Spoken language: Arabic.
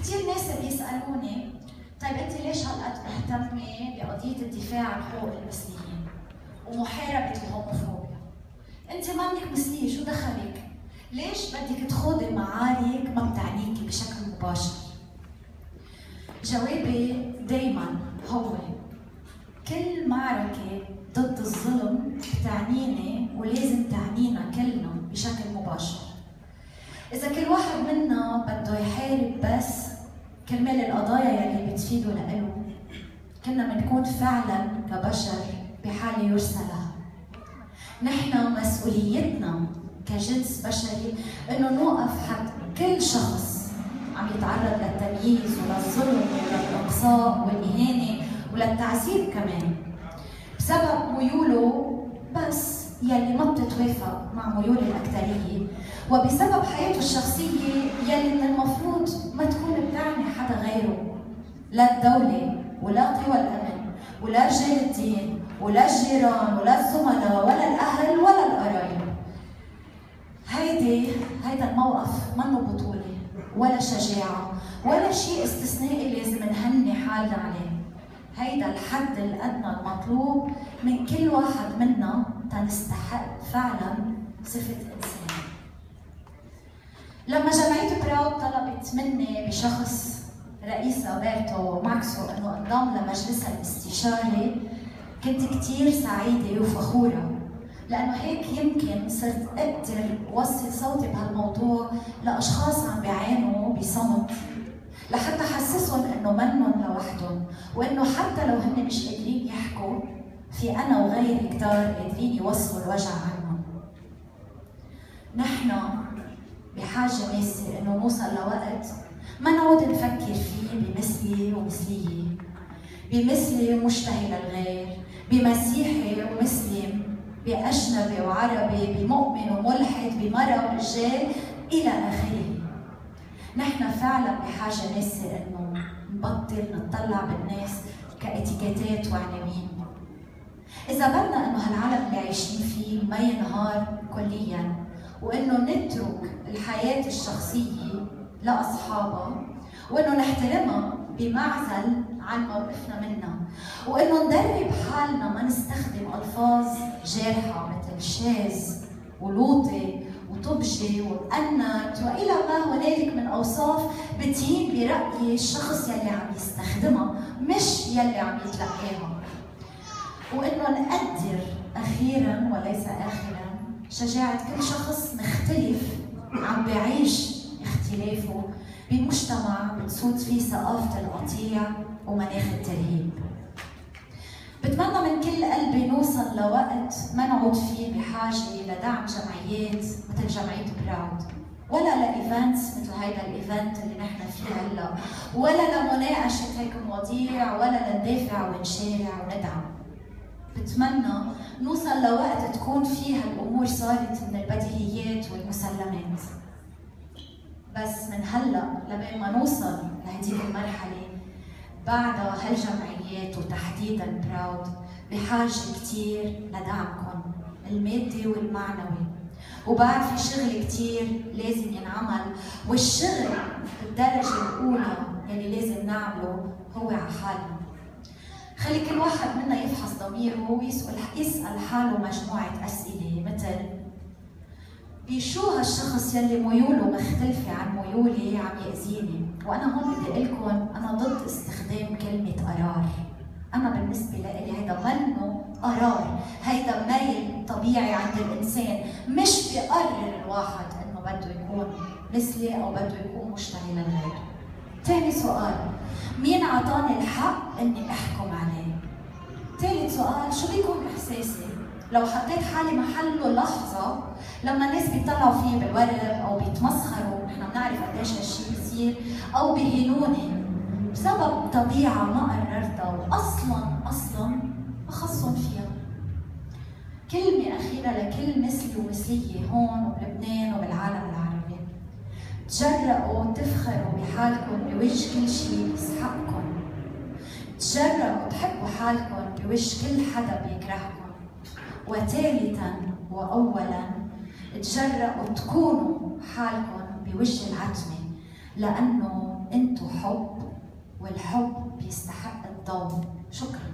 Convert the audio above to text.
كثير ناس بيسالوني طيب أنت ليش هالقد مهتمه بقضية الدفاع عن حقوق المثليين ومحاربة الهوموفوبيا؟ أنت منك مثليه شو دخلك؟ ليش بدك تخوضي معارك ما بتعنيكي بشكل مباشر؟ جوابي دايما هو كل معركة ضد الظلم بتعنيني ولازم تعنينا كلنا بشكل مباشر إذا كل واحد منا كرمال القضايا يلي بتفيده لإله كنا بنكون فعلا كبشر بحاجة يرسى لها نحن مسؤوليتنا كجنس بشري إنه نوقف حد كل شخص عم يتعرض للتمييز وللظلم وللإقصاء والإهانة وللتعذيب كمان. بسبب ميوله بس يلي ما بتتوافق مع ميول الاكثريه وبسبب حياته الشخصية لا الدولة ولا قوى الأمن ولا رجال الدين ولا الجيران ولا الزملاء ولا الأهل ولا القرايب هيدي هيدا الموقف منه بطولة؟ ولا شجاعة ولا شيء استثنائي لازم نهني حالنا عليه. هيدا الحد الأدنى المطلوب من كل واحد منا تنستحق فعلا صفة إنسان. لما جمعية براود طلبت مني بشخص رئيس روبرتو ماكسو أنه انضم لمجلسها الاستشاري. كنت كثير سعيدة وفخورة لأنه هيك يمكن صرت أقدر وصل صوتي بهالموضوع لأشخاص عم بيعانوا بصمت لحتى حسسهم إنه منهم لوحدهم وإنه حتى لو هن مش قادرين يحكوا في أنا وغيري كتار قادرين يوصلوا الوجع عنهم. نحن بحاجة ماسة إنه نوصل لوقت ما نعود نفكر فيه بمثلي ومثلية بمثلي ومشتهي للغير بمسيحي ومسلم بأجنبي وعربي بمؤمن وملحد بمرأة ورجال إلى آخره. نحن فعلا بحاجة ماسة إنه نبطل نطلع بالناس كإتيكيتات وعناوين. إذا بدنا إنه هالعالم اللي عايشين فيه ما ينهار كليا وإنه نترك الحياة الشخصية لأصحابها وإنه نحترمها بمعزل عن موقفنا منها وإنه ندرب حالنا ما نستخدم ألفاظ جارحة مثل شاذ ولوطي وطبجي ومؤنت وإلى ما هنالك من أوصاف بتهين برأي الشخص يلي عم يستخدمها مش يلي عم يتلقاها وإنه نقدر أخيرا وليس اخرا شجاعة كل شخص مختلف عم بيعيش اختلافه بمجتمع بتسود فيه ثقافة القطيع ومناخ الترهيب. بتمنى من كل قلبي نوصل لوقت ما نعود فيه بحاجة لدعم جمعيات مثل جمعية Proud. ولا ل events مثل هيدا ال event اللي نحن فيه هلأ. ولا لمناقشة هيك مواضيع ولا لندافع ونشارع وندعم. بتمنى نوصل لوقت تكون فيها الأمور صارت من البديهيات والمسلمات. بس من هلا لبين ما نوصل لهديك المرحلة بعدها هالجمعيات وتحديدا براود بحاجة كتير لدعمكم المادي والمعنوي. وبعد في شغل كتير لازم ينعمل والشغل بالدرجة الأولى يلي لازم نعمله هو على حالنا. خلي كل واحد منا يفحص ضميره ويسأل يسأل حاله مجموعة أسئلة مثل بشو هالشخص يلي ميوله مختلفة عن ميولي عم يأذيني. وأنا هون بدي أقول لكم أنا ضد استخدام كلمة قرار. أنا بالنسبة لي هيدا منه قرار. هيدا ميل طبيعي عند الإنسان. مش بيقرر الواحد إنه بده يكون مثلي أو بده يكون مشتهي للغير تاني سؤال. مين عطاني الحق إني أحكم عليه؟ ثالث سؤال. شو بيكون إحساسي؟ لو حطيت حالي محله لحظة لما الناس بيطلعوا فيي بالورق أو بيتمسخروا نحن بنعرف قديش هالشيء بيصير أو بيهينوني بسبب طبيعة ما قررتها وأصلا أصلا ما خصهم فيها. كلمة أخيرة لكل مثلي ومثلية هون وبلبنان وبالعالم العربي. تجرأوا تفخروا بحالكم بوجه كل شيء يسحقكم تجرأوا تحبوا حالكم بوجه كل حدا بيكرهكم. وثالثا واولا تجرأوا تكونوا حالكم بوجه العتمة لأنه أنتم حب والحب بيستحق الضوء. شكرا.